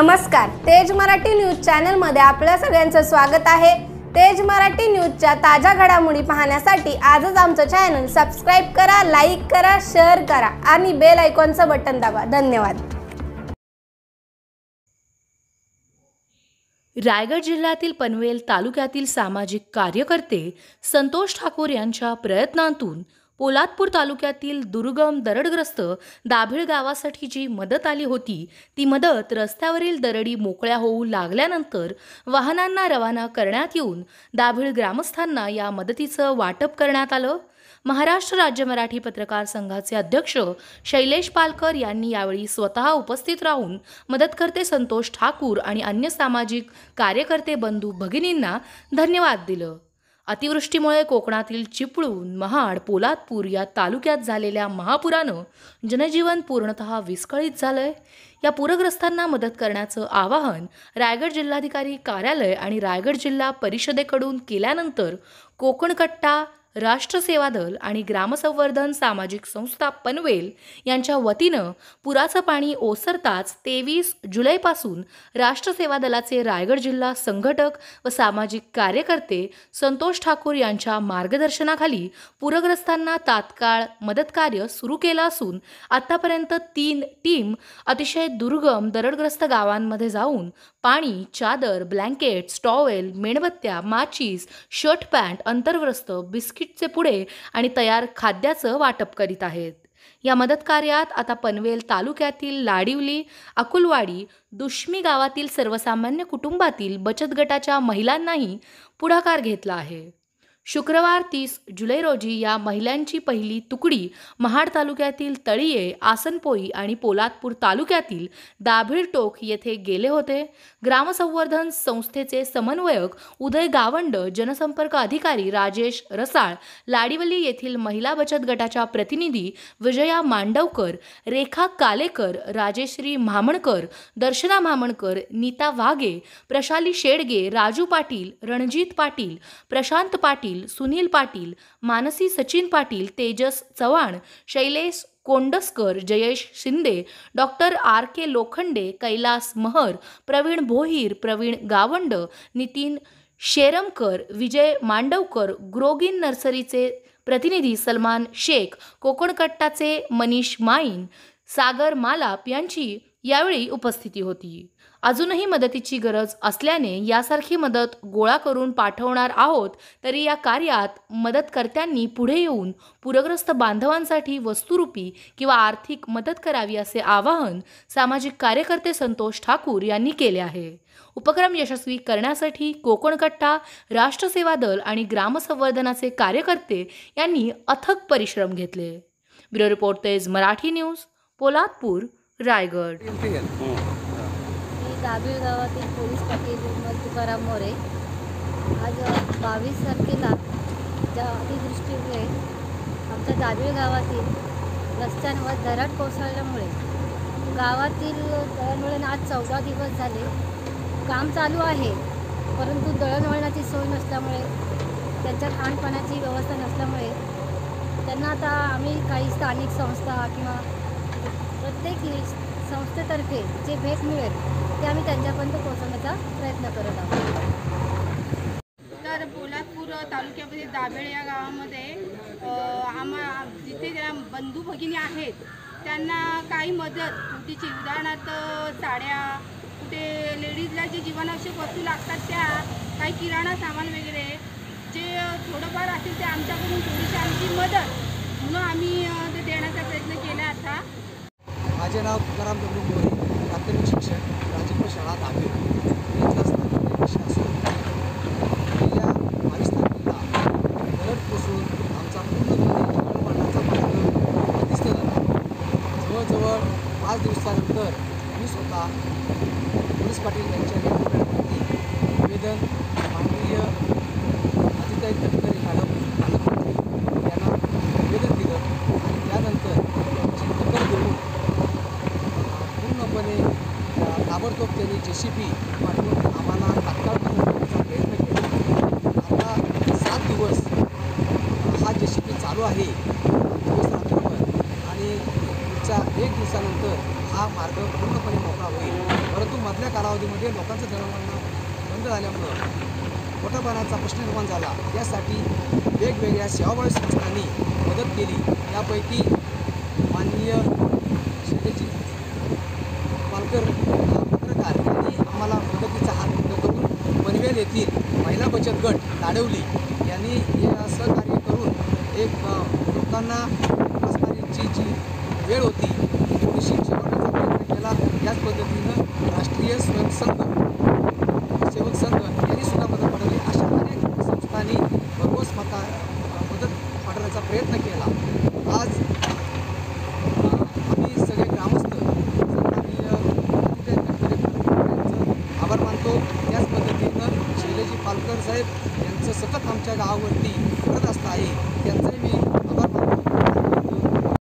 नमस्कार तेज मराठी न्यूज चॅनलमध्ये आपल्या सगळ्यांचं स्वागत आहे. तेज मराठी न्यूजच्या ताज्या घडामोडी पाहण्यासाठी आजच आमचं चॅनल सबस्क्राईब करा लाईक करा शेअर करा आणि बेल आयकॉनचं बटन दाबा. धन्यवाद. रायगड जिल्ह्यातील पनवेल तालुक्यातील सामाजिक कार्यकर्ते संतोष ठाकूर यांच्या प्रयत्नांतून पोलादपूर तालुक्यातील दुर्गम दरडग्रस्त दाभिळ गावासाठी जी मदत आली होती ती मदत रस्त्यावरील दरडी मोकळ्या होऊ लागल्यानंतर वाहनांना रवाना करण्यात येऊन दाभिळ ग्रामस्थांना या मदतीचं वाटप करण्यात आलं. महाराष्ट्र राज्य मराठी पत्रकार संघाचे अध्यक्ष शैलेश पालकर यांनी यावेळी स्वतः उपस्थित राहून मदतकर्ते संतोष ठाकूर आणि अन्य सामाजिक कार्यकर्ते बंधू भगिनींना धन्यवाद दिलं. अतिवृष्टीमुळे कोकणातील चिपळूण महाड पोलादपूर या तालुक्यात झालेल्या महापुरानं जनजीवन पूर्णतः विस्कळीत झालंय. या पूरग्रस्तांना मदत करण्याचं आवाहन रायगड जिल्हाधिकारी कार्यालय आणि रायगड जिल्हा परिषदेकडून केल्यानंतर कोकणकट्टा राष्ट्र सेवा दल आणि ग्रामसंवर्धन सामाजिक संस्था पनवेल यांच्या वतीनं पुराचं पाणी ओसरताच तेवीस जुलैपासून राष्ट्र सेवा दलाचे रायगड जिल्हा संघटक व सामाजिक कार्यकर्ते संतोष ठाकूर यांच्या मार्गदर्शनाखाली पूरग्रस्तांना तात्काळ मदतकार्य सुरू केलं असून आतापर्यंत तीन टीम अतिशय दुर्गम दरडग्रस्त गावांमध्ये जाऊन पाणी चादर ब्लँकेट्स टॉवेल मेणबत्त्या माचीस शर्ट पॅन्ट अंतर्वस्त्र बिस्किटचे पुडे आणि तयार खाद्याचं वाटप करीत आहेत. या मदत कार्यात आता पनवेल तालुक्यातील लाडिवली अकुलवाडी दुश्मी गावातील सर्वसामान्य कुटुंबातील बचत गटाच्या महिलांनाही पुढाकार घेतला आहे. शुक्रवार तीस जुलै रोजी या महिलांची पहिली तुकडी महाड तालुक्यातील तळीये आसनपोई आणि पोलादपूर तालुक्यातील दाभिळटोक येथे गेले होते. ग्रामसंवर्धन संस्थेचे समन्वयक उदय गावंड जनसंपर्क अधिकारी राजेश रसाळ लाडिवली येथील महिला बचत गटाच्या प्रतिनिधी Vijaya Mandavkar Rekha Kalekar Rajashree Mhamankar Darshana Mhamankar Neeta Waghe Prashali Shedge Raju Patil Ranjit Patil Prashant Patil Sunil Patil Mansi Sachin Patil Tejas Chavan Shailesh Kondaskar Jayesh Shinde doctor R K Lokhande Kailas Mahar Pravin Bhohir Pravin Gawand Nitin Sheramkar Vijay Mandavkar ग्रोगिन नर्सरीचे प्रतिनिधी सलमान शेख कोकणकट्टाचे मनीष माईन सागर मालाप यांची यावेळी उपस्थिती होती. अजूनही मदतीची गरज असल्याने यासारखी मदत गोळा करून पाठवणार आहोत तरी या कार्यात मदतकर्त्यांनी पुढे येऊन पूरग्रस्त बांधवांसाठी वस्तुरूपी किंवा आर्थिक मदत करावी असे आवाहन सामाजिक कार्यकर्ते संतोष ठाकूर यांनी केले आहे. उपक्रम यशस्वी करण्यासाठी कोकणकट्टा राष्ट्रसेवा दल आणि ग्रामसंवर्धनाचे कार्यकर्ते यांनी अथक परिश्रम घेतले. Bureau report Tej Marathi news Poladpur. Raigad. मी दाबीळ गावातील पोलीस पाटील विमल तुकाराम मोरे. आज बावीस तारखेला ज्या अतिवृष्टीमुळे आमच्या दाबीळ गावातील रस्त्यांवर दरड कोसळल्यामुळे गावातील दळणवळण आज चौदा दिवस झाले. काम चालू आहे परंतु दळणवळणाची सोय नसल्यामुळे त्यांच्या खाणपाण्याची व्यवस्था नसल्यामुळे त्यांना आता आम्ही काही स्थानिक संस्था किंवा प्रत्येक नि- संस्थेतर्फे जे भेट मिळेल ते आम्ही त्यांच्यापर्यंत पोहोचवण्याचा प्रयत्न करत आहोत. तर पोलादपूर तालुक्यामध्ये दाभेळ या गावामध्ये आम्हा जिथे ज्या बंधू भगिनी आहेत त्यांना काही मदत कुठेची उदाहरणार्थ साड्या कुठे लेडीजला जे जीवनावश्यक वस्तू लागतात त्या काही किराणा सामान वगैरे जे थोडंफार असेल ते आमच्याकडून थोडीशी आमची मदत म्हणून आम्ही ते देण्याचा प्रयत्न केला आता. माझे नाव तुकाराम दगडू मोरे प्राथमिक शिक्षण राजकीय शाळा दहावी इथला स्थानिक विषय असून गेल्या बावीस तारखेला कोसळून आमचा पूर्णपणे जळपाण्याचा मार्ग दिसत झाला जवळजवळ पाच दिवसानंतर मी स्वतः पोलीस पाटील यांच्या निवेदन माननीय अधिकारी अधिकारी मॅडम पालकमंत्री यांना निवेदन दिलं आणि त्यानंतर त्यांची दखल घेऊन पूर्णपणे अ, ताबडतोब त्यांनी जे सी पी पाठवून आम्हाला तात्काळ मदत करण्याचा प्रयत्न केला आता सात दिवस अ, हा जे सी पी चालू आहे दिवस रात्रभर आणि पुढच्या एक दिवसानंतर हा मार्ग पूर्णपणे मोकळा होईल. परंतु मधल्या कालावधीमध्ये लोकांचं दळणवळण बंद झाल्यामुळं पोटापाण्याचा प्रश्न निर्माण झाला. यासाठी वेगवेगळ्या सेवाभावी संस्थांनी मदत केली. यापैकी माननीय शेतीची पालकर पत्रकार यांनी आम्हाला मदतीचा हात बंद करून पनवेल येथील महिला बचत गट ताडवली यांनी हे सहकार्य करून एक लोकांना असणारीची जी वेळ होती ती थोडीशी त्याच पद्धतीनं राष्ट्रीय स्वयंसंघ सेवक संघ यांनी सुद्धा मदत पाठवली. अशा अनेक संस्थांनी भरघोस मता मदत पाठवण्याचा प्रयत्न केला. आज आम्ही सगळे ग्रामस्थ आभार मानतो. त्याच पद्धतीनं शैलजी पालकर साहेब यांचं सतत आमच्या गावावरती करत असता